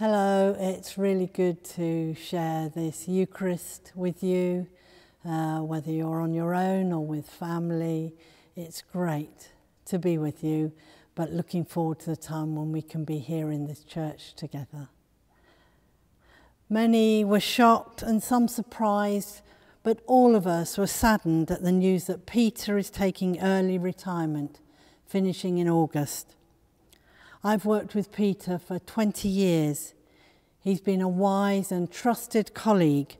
Hello, it's really good to share this Eucharist with you, uh, whether you're on your own or with family. It's great to be with you, but looking forward to the time when we can be here in this church together. Many were shocked and some surprised, but all of us were saddened at the news that Peter is taking early retirement, finishing in August. I've worked with Peter for 20 years. He's been a wise and trusted colleague,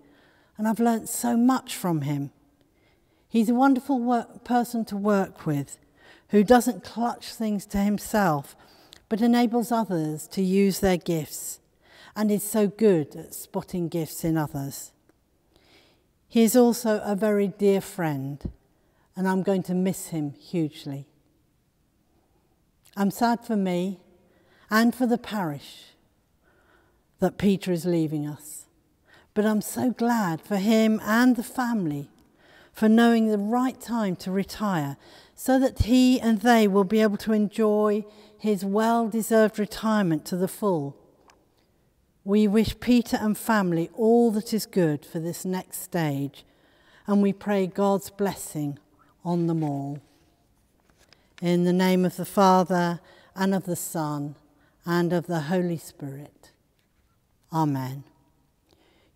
and I've learnt so much from him. He's a wonderful work, person to work with who doesn't clutch things to himself, but enables others to use their gifts and is so good at spotting gifts in others. He is also a very dear friend, and I'm going to miss him hugely. I'm sad for me and for the parish that Peter is leaving us. But I'm so glad for him and the family for knowing the right time to retire so that he and they will be able to enjoy his well deserved retirement to the full. We wish Peter and family all that is good for this next stage, and we pray God's blessing on them all. In the name of the Father, and of the Son, and of the Holy Spirit. Amen.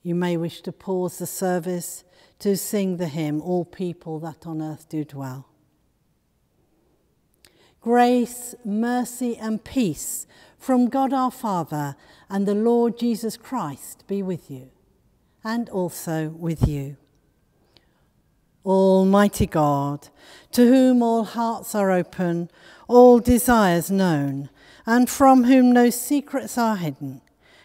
You may wish to pause the service to sing the hymn, All People That on Earth Do Dwell. Grace, mercy, and peace from God our Father and the Lord Jesus Christ be with you, and also with you. Almighty God, to whom all hearts are open, all desires known, and from whom no secrets are hidden,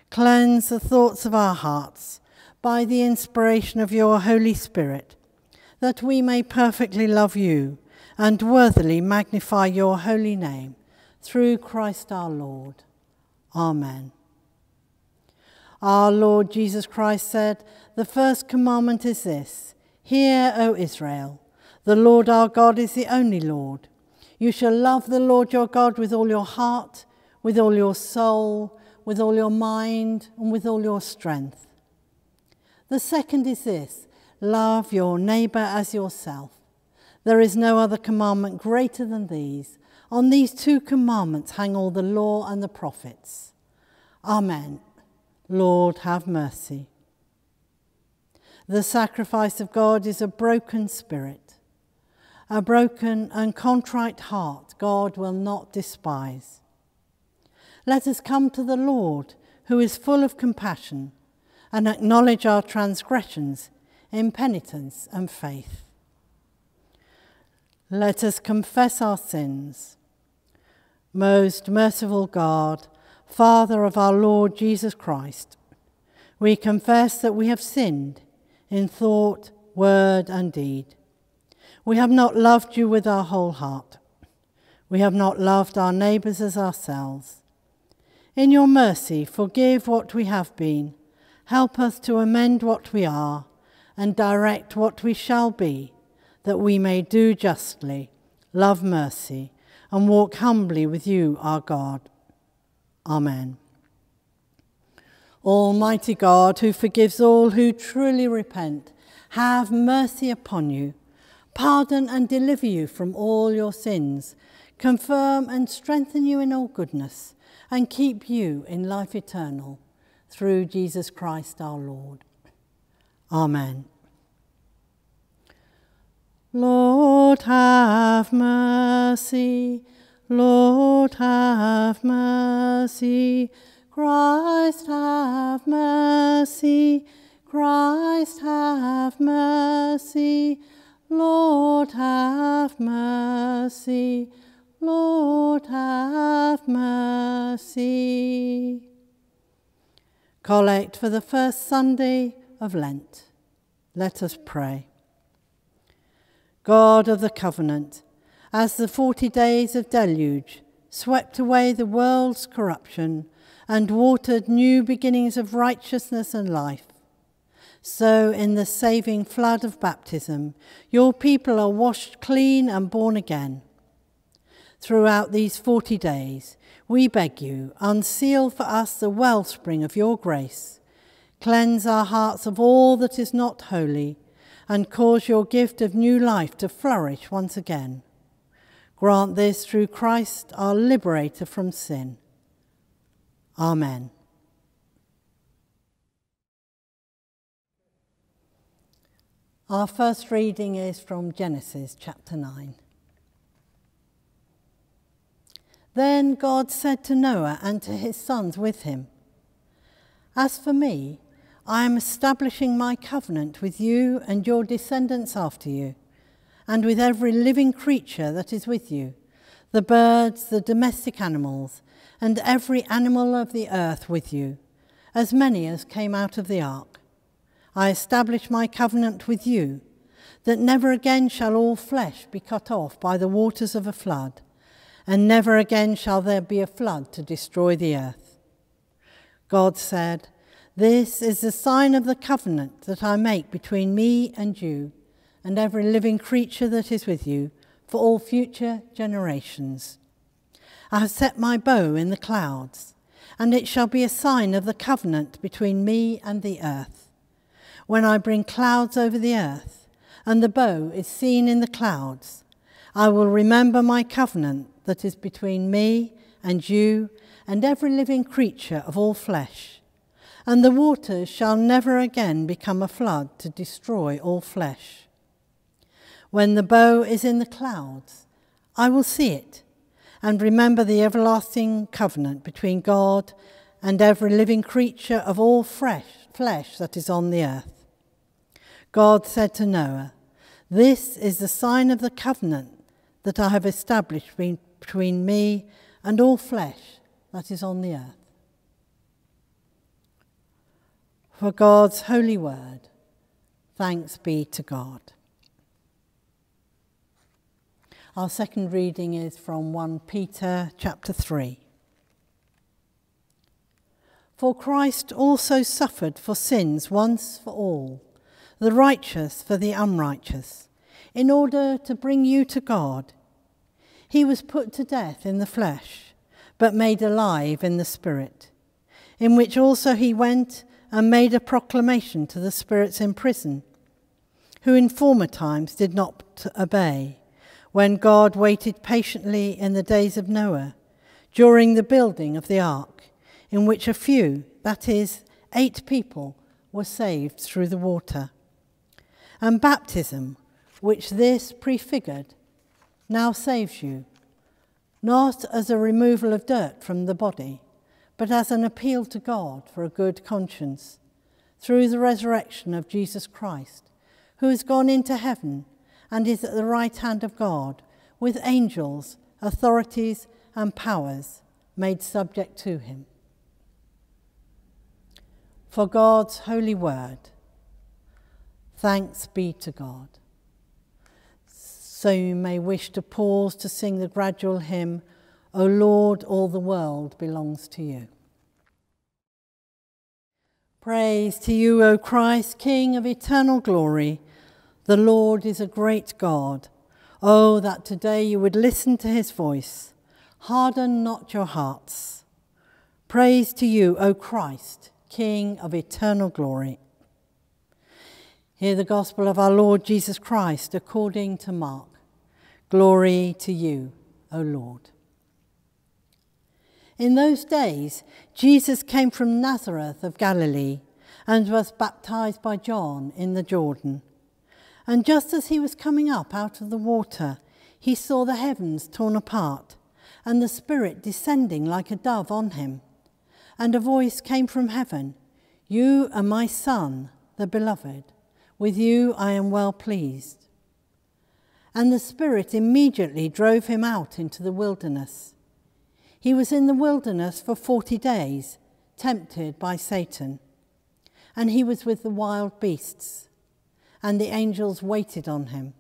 cleanse the thoughts of our hearts by the inspiration of your Holy Spirit, that we may perfectly love you and worthily magnify your holy name, through Christ our Lord. Amen. Our Lord Jesus Christ said, The first commandment is this Hear, O Israel, the Lord our God is the only Lord. You shall love the Lord your God with all your heart, with all your soul, with all your mind, and with all your strength. The second is this love your neighbour as yourself. There is no other commandment greater than these. On these two commandments hang all the law and the prophets. Amen. Lord, have mercy. The sacrifice of God is a broken spirit. A broken and contrite heart God will not despise. Let us come to the Lord, who is full of compassion, and acknowledge our transgressions in penitence and faith. Let us confess our sins. Most merciful God, Father of our Lord Jesus Christ, we confess that we have sinned in thought, word, and deed we have not loved you with our whole heart. We have not loved our neighbours as ourselves. In your mercy, forgive what we have been. Help us to amend what we are and direct what we shall be, that we may do justly, love mercy, and walk humbly with you, our God. Amen. Almighty God, who forgives all who truly repent, have mercy upon you pardon and deliver you from all your sins, confirm and strengthen you in all goodness, and keep you in life eternal, through Jesus Christ our Lord. Amen. Lord, have mercy. Lord, have mercy. Christ, have mercy. Christ, have mercy. Lord, have mercy. Lord, have mercy. Collect for the first Sunday of Lent. Let us pray. God of the covenant, as the forty days of deluge swept away the world's corruption and watered new beginnings of righteousness and life, so, in the saving flood of baptism, your people are washed clean and born again. Throughout these 40 days, we beg you, unseal for us the wellspring of your grace. Cleanse our hearts of all that is not holy, and cause your gift of new life to flourish once again. Grant this through Christ, our liberator from sin. Amen. Our first reading is from Genesis chapter 9. Then God said to Noah and to his sons with him, As for me, I am establishing my covenant with you and your descendants after you, and with every living creature that is with you, the birds, the domestic animals, and every animal of the earth with you, as many as came out of the ark. I establish my covenant with you, that never again shall all flesh be cut off by the waters of a flood and never again shall there be a flood to destroy the earth. God said, This is the sign of the covenant that I make between me and you and every living creature that is with you for all future generations. I have set my bow in the clouds, and it shall be a sign of the covenant between me and the earth. When I bring clouds over the earth, and the bow is seen in the clouds, I will remember my covenant that is between me and you and every living creature of all flesh. And the waters shall never again become a flood to destroy all flesh. When the bow is in the clouds, I will see it and remember the everlasting covenant between God and every living creature of all fresh flesh that is on the earth. God said to Noah, This is the sign of the covenant that I have established between me and all flesh that is on the earth. For God's holy word, thanks be to God. Our second reading is from 1 Peter chapter 3. For Christ also suffered for sins once for all, the righteous for the unrighteous, in order to bring you to God he was put to death in the flesh, but made alive in the spirit, in which also he went and made a proclamation to the spirits in prison, who in former times did not obey, when God waited patiently in the days of Noah, during the building of the ark, in which a few, that is, eight people, were saved through the water. And baptism, which this prefigured, now saves you, not as a removal of dirt from the body, but as an appeal to God for a good conscience, through the resurrection of Jesus Christ, who has gone into heaven and is at the right hand of God, with angels, authorities, and powers made subject to him. For God's holy word, thanks be to God so you may wish to pause to sing the gradual hymn, O Lord, all the world belongs to you. Praise to you, O Christ, King of eternal glory. The Lord is a great God. Oh, that today you would listen to his voice. Harden not your hearts. Praise to you, O Christ, King of eternal glory. Hear the gospel of our Lord Jesus Christ according to Mark. Glory to you, O Lord. In those days, Jesus came from Nazareth of Galilee and was baptized by John in the Jordan. And just as he was coming up out of the water, he saw the heavens torn apart and the Spirit descending like a dove on him. And a voice came from heaven You are my Son, the Beloved. With you I am well pleased. And the Spirit immediately drove him out into the wilderness. He was in the wilderness for forty days, tempted by Satan. And he was with the wild beasts, and the angels waited on him.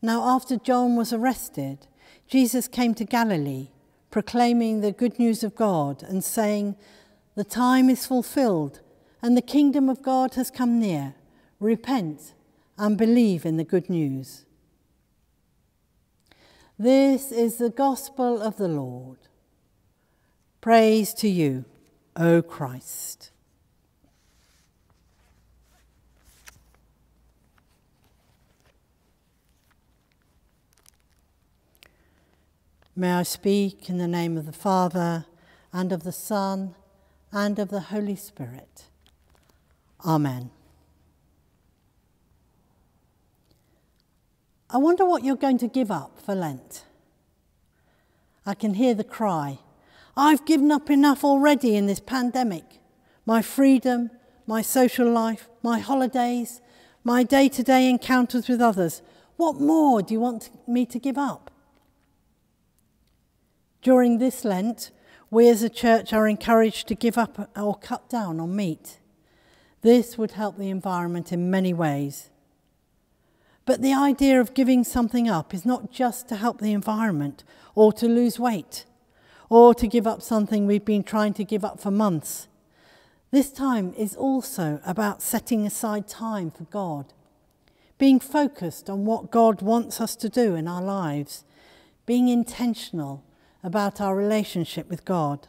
Now, after John was arrested, Jesus came to Galilee, proclaiming the good news of God and saying, The time is fulfilled and the kingdom of God has come near. Repent and believe in the good news. This is the gospel of the Lord. Praise to you, O Christ. May I speak in the name of the Father, and of the Son, and of the Holy Spirit. Amen. I wonder what you're going to give up for Lent. I can hear the cry I've given up enough already in this pandemic. My freedom, my social life, my holidays, my day to day encounters with others. What more do you want me to give up? During this Lent, we as a church are encouraged to give up or cut down on meat. This would help the environment in many ways. But the idea of giving something up is not just to help the environment or to lose weight or to give up something we've been trying to give up for months. This time is also about setting aside time for God, being focused on what God wants us to do in our lives, being intentional about our relationship with God.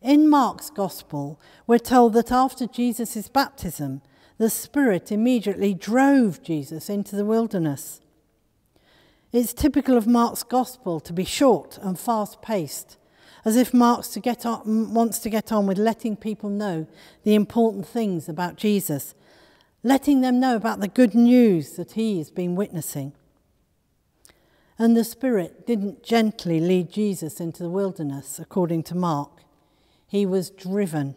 In Mark's Gospel, we're told that after Jesus' baptism, the Spirit immediately drove Jesus into the wilderness. It's typical of Mark's Gospel to be short and fast paced, as if Mark wants to get on with letting people know the important things about Jesus, letting them know about the good news that he has been witnessing. And the Spirit didn't gently lead Jesus into the wilderness, according to Mark. He was driven.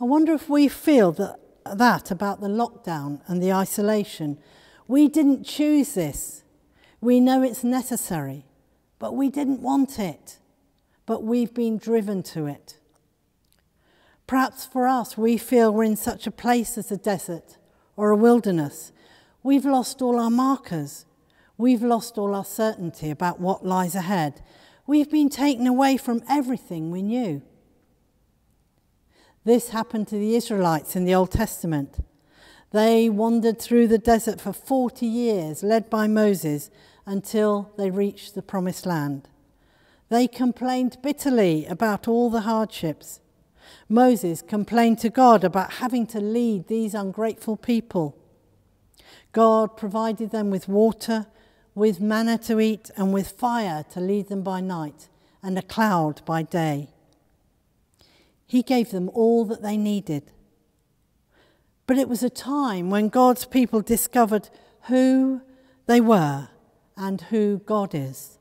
I wonder if we feel that, that about the lockdown and the isolation. We didn't choose this. We know it's necessary, but we didn't want it. But we've been driven to it. Perhaps for us, we feel we're in such a place as a desert or a wilderness. We've lost all our markers. We've lost all our certainty about what lies ahead. We've been taken away from everything we knew. This happened to the Israelites in the Old Testament. They wandered through the desert for 40 years, led by Moses, until they reached the promised land. They complained bitterly about all the hardships. Moses complained to God about having to lead these ungrateful people. God provided them with water with manna to eat, and with fire to lead them by night, and a cloud by day. He gave them all that they needed. But it was a time when God's people discovered who they were and who God is.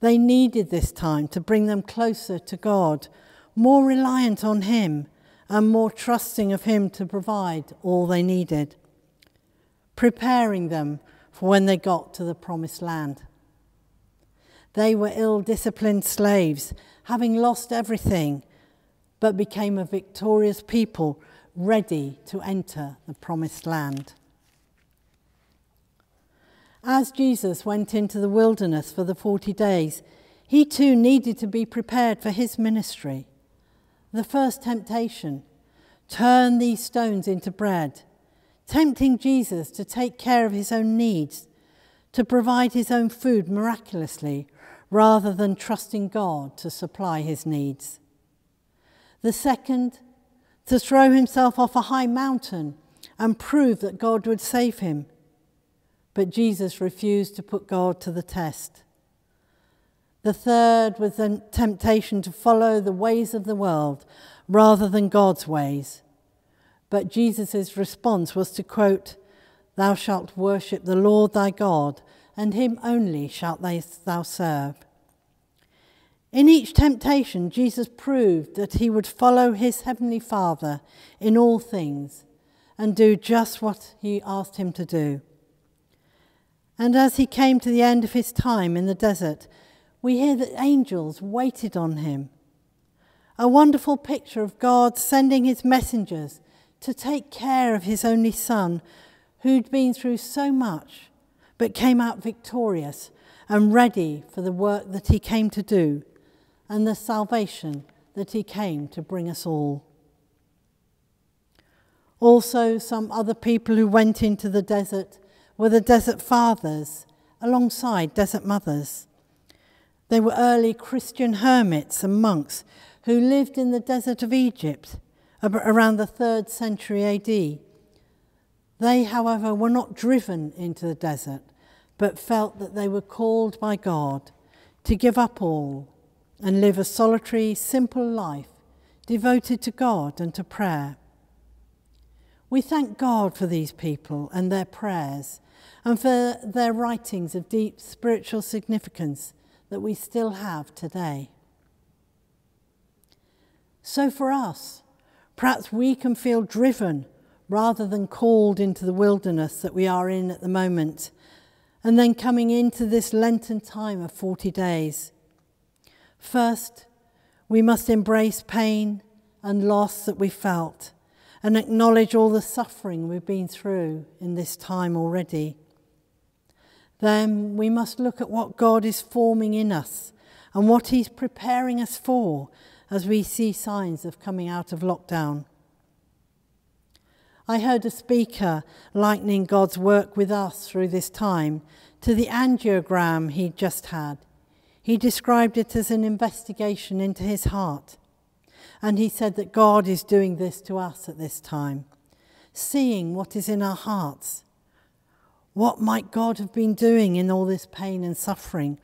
They needed this time to bring them closer to God, more reliant on Him, and more trusting of Him to provide all they needed, preparing them for when they got to the promised land. They were ill disciplined slaves, having lost everything, but became a victorious people ready to enter the promised land. As Jesus went into the wilderness for the 40 days, he too needed to be prepared for his ministry. The first temptation turn these stones into bread tempting Jesus to take care of his own needs, to provide his own food miraculously, rather than trusting God to supply his needs. The second, to throw himself off a high mountain and prove that God would save him. But Jesus refused to put God to the test. The third was the temptation to follow the ways of the world rather than God's ways but Jesus' response was to quote, Thou shalt worship the Lord thy God, and him only shalt thou serve. In each temptation, Jesus proved that he would follow his heavenly Father in all things and do just what he asked him to do. And as he came to the end of his time in the desert, we hear that angels waited on him. A wonderful picture of God sending his messengers to take care of his only son, who'd been through so much, but came out victorious and ready for the work that he came to do and the salvation that he came to bring us all. Also, some other people who went into the desert were the desert fathers alongside desert mothers. They were early Christian hermits and monks who lived in the desert of Egypt around the 3rd century AD. They, however, were not driven into the desert, but felt that they were called by God to give up all and live a solitary, simple life devoted to God and to prayer. We thank God for these people and their prayers and for their writings of deep spiritual significance that we still have today. So for us, perhaps we can feel driven rather than called into the wilderness that we are in at the moment, and then coming into this Lenten time of 40 days. First, we must embrace pain and loss that we felt and acknowledge all the suffering we've been through in this time already. Then we must look at what God is forming in us and what He's preparing us for as we see signs of coming out of lockdown. I heard a speaker likening God's work with us through this time to the angiogram he'd just had. He described it as an investigation into his heart. And he said that God is doing this to us at this time, seeing what is in our hearts. What might God have been doing in all this pain and suffering?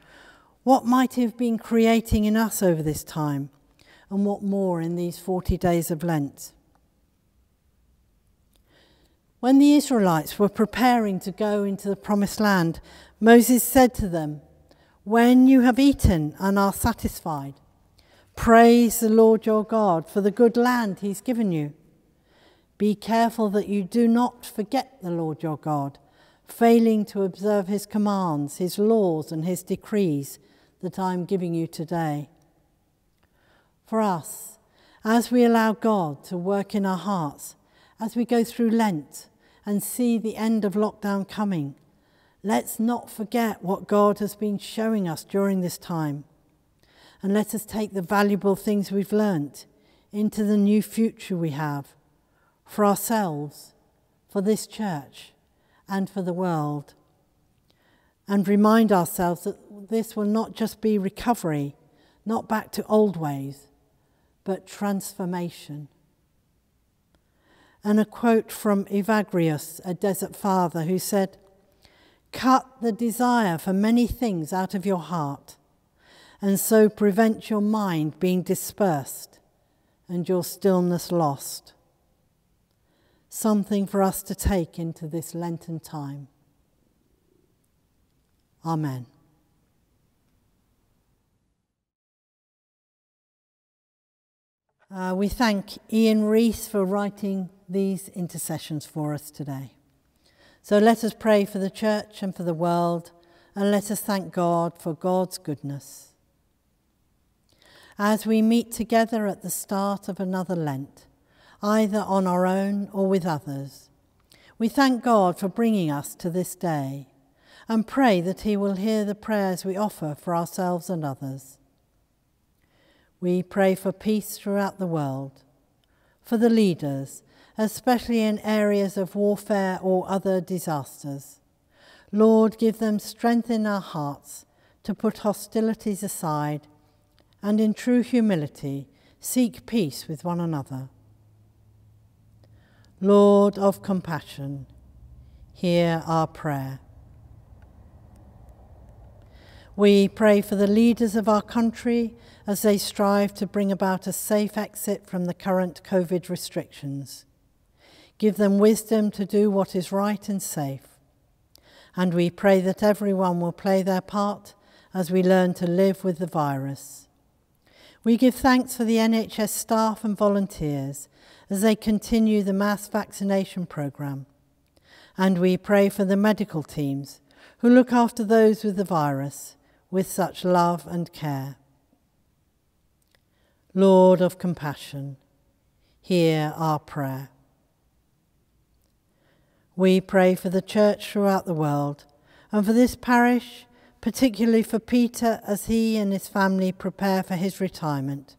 What might he have been creating in us over this time? And what more in these 40 days of Lent? When the Israelites were preparing to go into the promised land, Moses said to them, When you have eaten and are satisfied, praise the Lord your God for the good land he's given you. Be careful that you do not forget the Lord your God, failing to observe his commands, his laws, and his decrees that I am giving you today. For us, as we allow God to work in our hearts, as we go through Lent, and see the end of lockdown coming, let's not forget what God has been showing us during this time. And let us take the valuable things we've learnt into the new future we have for ourselves, for this church, and for the world. And remind ourselves that this will not just be recovery, not back to old ways, but transformation and a quote from Evagrius, a desert father, who said, Cut the desire for many things out of your heart, and so prevent your mind being dispersed and your stillness lost. Something for us to take into this Lenten time. Amen. Uh, we thank Ian Rees for writing these intercessions for us today. So let us pray for the church and for the world, and let us thank God for God's goodness. As we meet together at the start of another Lent, either on our own or with others, we thank God for bringing us to this day and pray that He will hear the prayers we offer for ourselves and others. We pray for peace throughout the world, for the leaders especially in areas of warfare or other disasters. Lord, give them strength in our hearts to put hostilities aside and in true humility seek peace with one another. Lord of compassion, hear our prayer. We pray for the leaders of our country as they strive to bring about a safe exit from the current COVID restrictions. Give them wisdom to do what is right and safe. And we pray that everyone will play their part as we learn to live with the virus. We give thanks for the NHS staff and volunteers as they continue the mass vaccination programme. And we pray for the medical teams who look after those with the virus with such love and care. Lord of compassion, hear our prayer. We pray for the church throughout the world and for this parish, particularly for Peter as he and his family prepare for his retirement.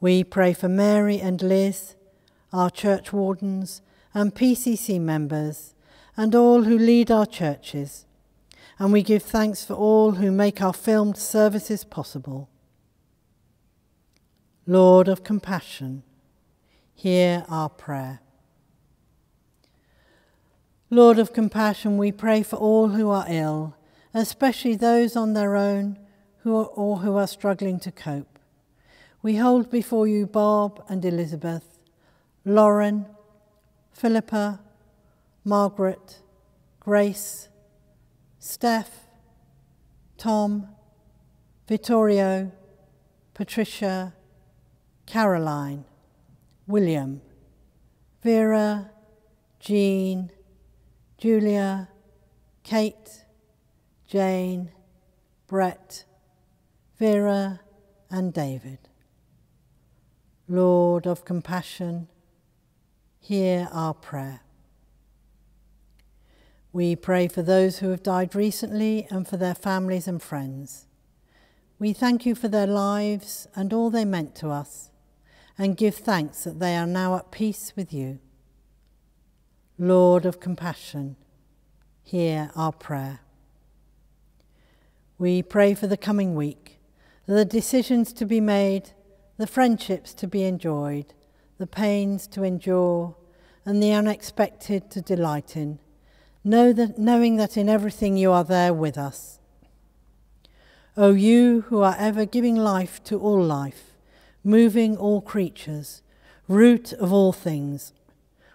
We pray for Mary and Liz, our church wardens and PCC members, and all who lead our churches. And we give thanks for all who make our filmed services possible. Lord of compassion, hear our prayer. Lord of compassion, we pray for all who are ill, especially those on their own who are, or who are struggling to cope. We hold before you Bob and Elizabeth, Lauren, Philippa, Margaret, Grace, Steph, Tom, Vittorio, Patricia, Caroline, William, Vera, Jean, Julia, Kate, Jane, Brett, Vera, and David. Lord of compassion, hear our prayer. We pray for those who have died recently and for their families and friends. We thank you for their lives and all they meant to us, and give thanks that they are now at peace with you. Lord of compassion, hear our prayer. We pray for the coming week, the decisions to be made, the friendships to be enjoyed, the pains to endure, and the unexpected to delight in, know that, knowing that in everything you are there with us. O you who are ever giving life to all life, moving all creatures, root of all things,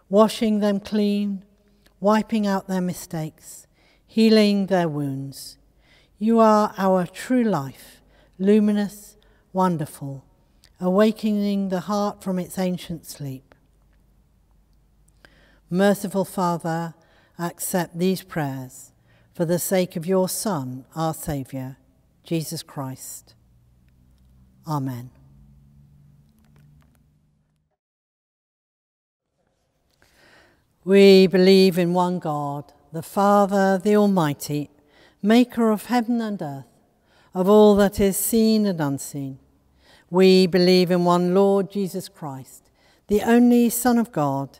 washing them clean, wiping out their mistakes, healing their wounds. You are our true life, luminous, wonderful, awakening the heart from its ancient sleep. Merciful Father, accept these prayers for the sake of your Son, our Saviour, Jesus Christ. Amen. We believe in one God, the Father, the Almighty, maker of heaven and earth, of all that is seen and unseen. We believe in one Lord Jesus Christ, the only Son of God,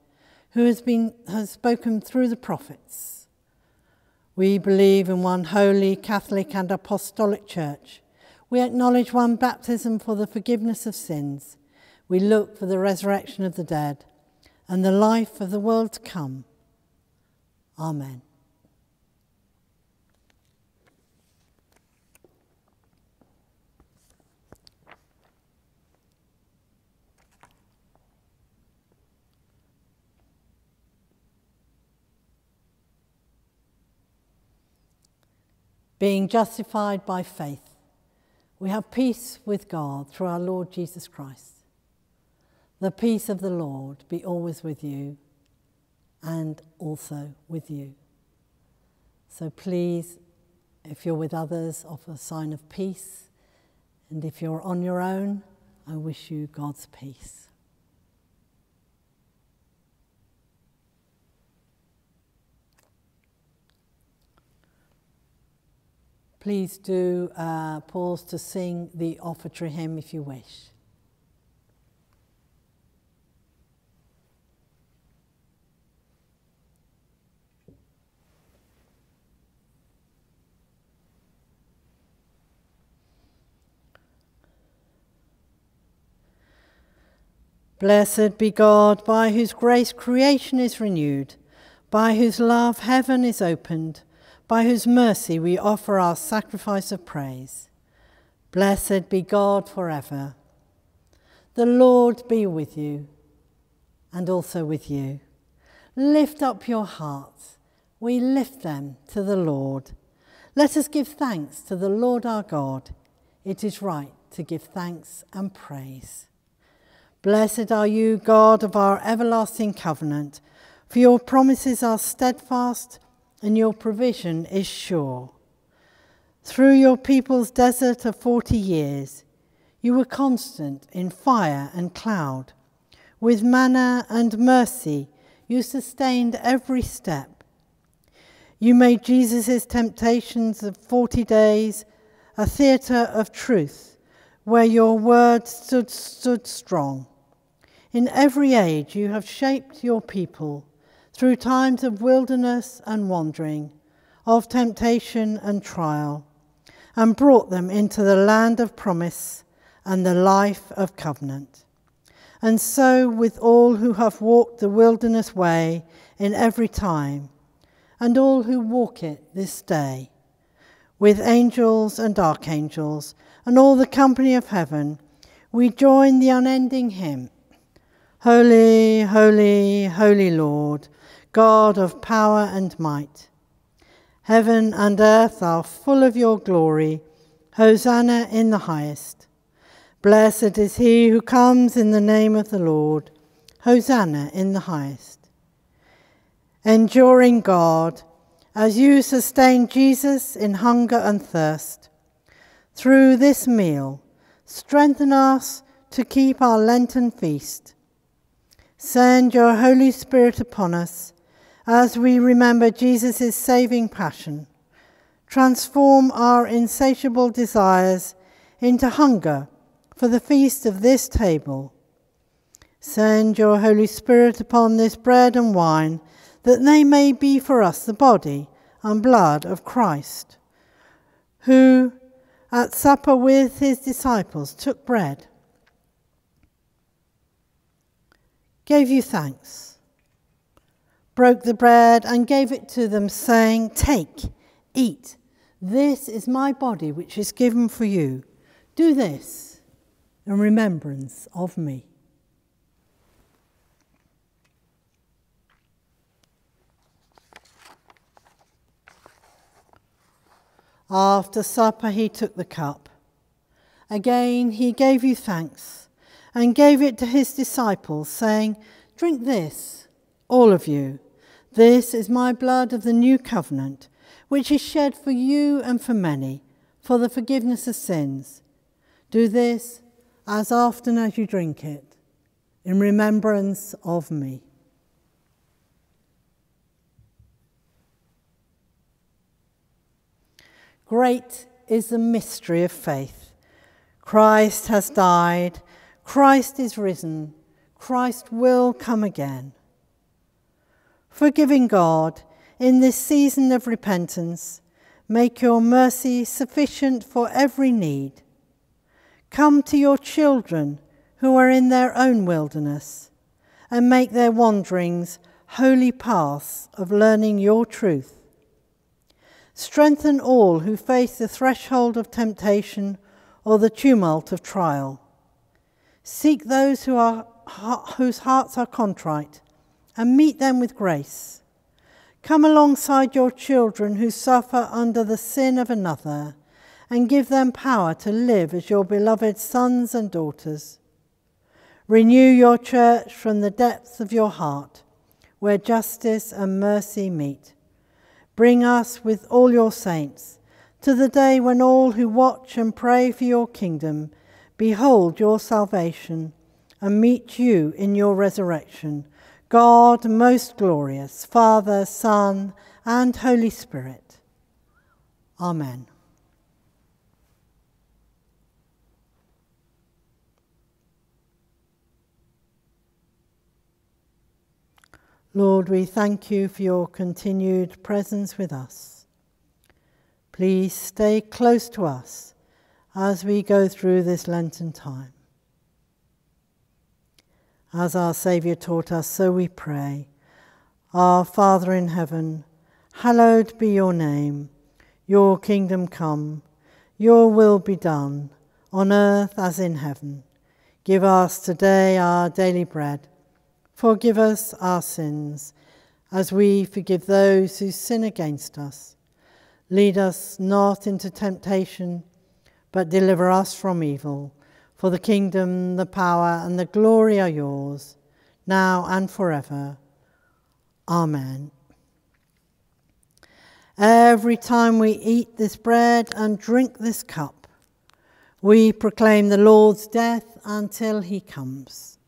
who has, been, has spoken through the prophets. We believe in one holy, Catholic, and Apostolic Church. We acknowledge one baptism for the forgiveness of sins. We look for the resurrection of the dead and the life of the world to come. Amen. Being justified by faith, we have peace with God through our Lord Jesus Christ. The peace of the Lord be always with you and also with you. So please, if you're with others, offer a sign of peace. And if you're on your own, I wish you God's peace. Please do uh, pause to sing the offertory hymn if you wish. Blessed be God, by whose grace creation is renewed, by whose love heaven is opened, by whose mercy we offer our sacrifice of praise. Blessed be God forever. The Lord be with you and also with you. Lift up your hearts. We lift them to the Lord. Let us give thanks to the Lord our God. It is right to give thanks and praise. Blessed are you, God of our everlasting covenant, for your promises are steadfast and your provision is sure. Through your people's desert of forty years, you were constant in fire and cloud. With manna and mercy, you sustained every step. You made Jesus' temptations of 40 days a theatre of truth, where your word stood, stood strong. In every age, you have shaped your people through times of wilderness and wandering, of temptation and trial, and brought them into the land of promise and the life of covenant. And so with all who have walked the wilderness way in every time, and all who walk it this day, with angels and archangels, and all the company of heaven, we join the unending hymn Holy, holy, holy Lord, God of power and might. Heaven and earth are full of your glory. Hosanna in the highest. Blessed is he who comes in the name of the Lord. Hosanna in the highest. Enduring God, as you sustain Jesus in hunger and thirst, through this meal, strengthen us to keep our Lenten feast Send your Holy Spirit upon us as we remember Jesus' saving passion. Transform our insatiable desires into hunger for the feast of this table. Send your Holy Spirit upon this bread and wine, that they may be for us the body and blood of Christ, who at supper with his disciples took bread gave you thanks, broke the bread, and gave it to them, saying, Take, eat. This is my body, which is given for you. Do this in remembrance of me. After supper, he took the cup. Again, he gave you thanks and gave it to his disciples, saying, Drink this, all of you. This is my blood of the new covenant, which is shed for you and for many, for the forgiveness of sins. Do this as often as you drink it, in remembrance of me. Great is the mystery of faith. Christ has died Christ is risen. Christ will come again. Forgiving God, in this season of repentance, make your mercy sufficient for every need. Come to your children who are in their own wilderness and make their wanderings holy paths of learning your truth. Strengthen all who face the threshold of temptation or the tumult of trial. Seek those who are, whose hearts are contrite and meet them with grace. Come alongside your children who suffer under the sin of another and give them power to live as your beloved sons and daughters. Renew your church from the depths of your heart, where justice and mercy meet. Bring us with all your saints to the day when all who watch and pray for your kingdom behold your salvation, and meet you in your resurrection. God, most glorious, Father, Son, and Holy Spirit. Amen. Lord, we thank you for your continued presence with us. Please stay close to us as we go through this Lenten time. As our Saviour taught us, so we pray. Our Father in heaven, Hallowed be your name. Your kingdom come. Your will be done, on earth as in heaven. Give us today our daily bread. Forgive us our sins, as we forgive those who sin against us. Lead us not into temptation, but deliver us from evil. For the kingdom, the power, and the glory are yours, now and forever. Amen. Every time we eat this bread and drink this cup, we proclaim the Lord's death until he comes.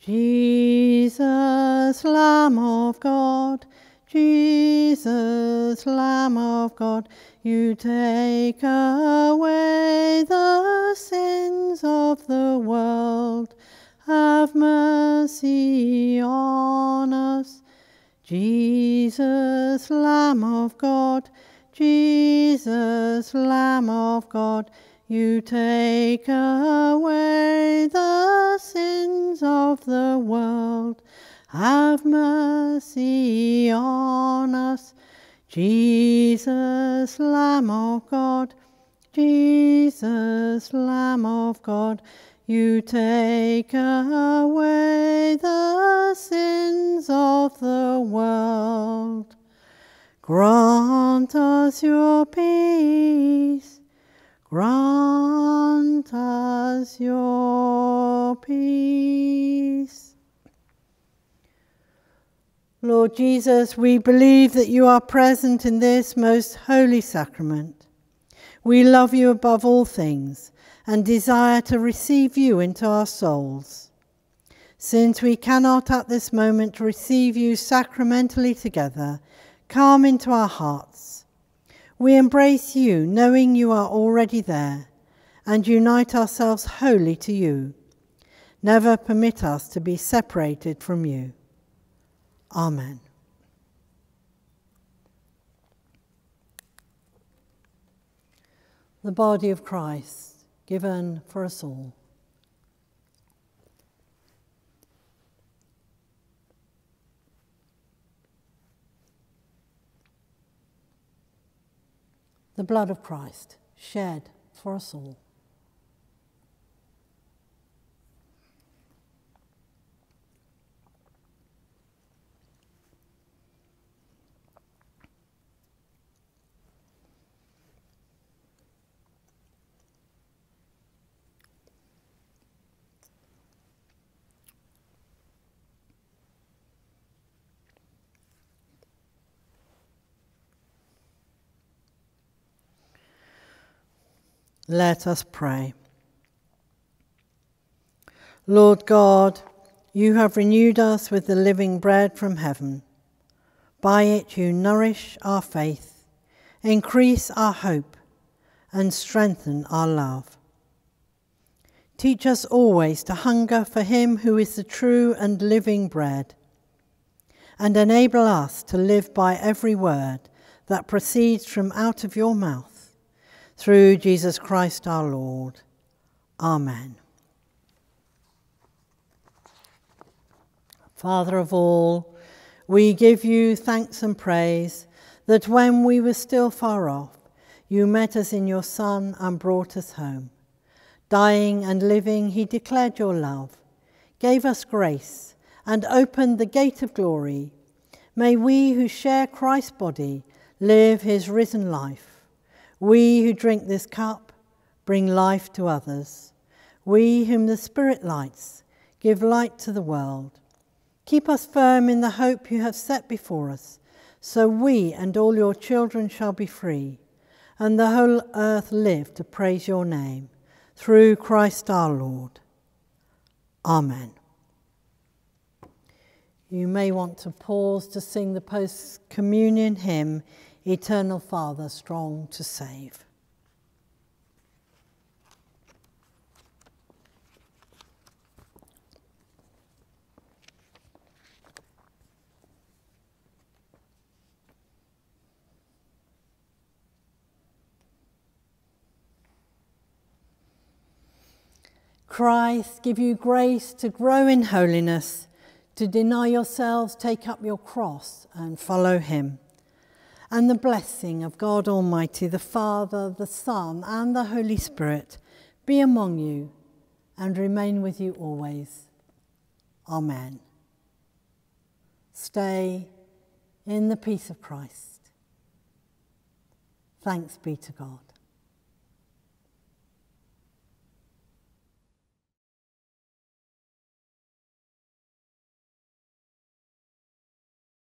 Jesus, Lamb of God, Jesus, Lamb of God, you take away the sins of the world have mercy on us. Jesus, Lamb of God, Jesus, Lamb of God, you take away the sins of the world. Have mercy on us. Jesus, Lamb of God, Jesus, Lamb of God, you take away the sins of the world. Grant us your peace. Grant us your peace. Lord Jesus, we believe that you are present in this most holy sacrament. We love you above all things and desire to receive you into our souls. Since we cannot at this moment receive you sacramentally together, come into our hearts. We embrace you, knowing you are already there, and unite ourselves wholly to you. Never permit us to be separated from you. Amen. The body of Christ given for us all. The blood of Christ shed for us all. Let us pray. Lord God, you have renewed us with the living bread from heaven. By it you nourish our faith, increase our hope, and strengthen our love. Teach us always to hunger for him who is the true and living bread, and enable us to live by every word that proceeds from out of your mouth through Jesus Christ our Lord. Amen. Father of all, we give you thanks and praise that when we were still far off, you met us in your Son and brought us home. Dying and living, he declared your love, gave us grace, and opened the gate of glory. May we who share Christ's body live his risen life we who drink this cup bring life to others. We whom the Spirit lights give light to the world. Keep us firm in the hope you have set before us, so we and all your children shall be free, and the whole earth live to praise your name. Through Christ our Lord. Amen. You may want to pause to sing the post communion hymn Eternal Father, strong to save. Christ, give you grace to grow in holiness to deny yourselves, take up your cross, and follow him. And the blessing of God Almighty, the Father, the Son, and the Holy Spirit be among you and remain with you always. Amen. Stay in the peace of Christ. Thanks be to God.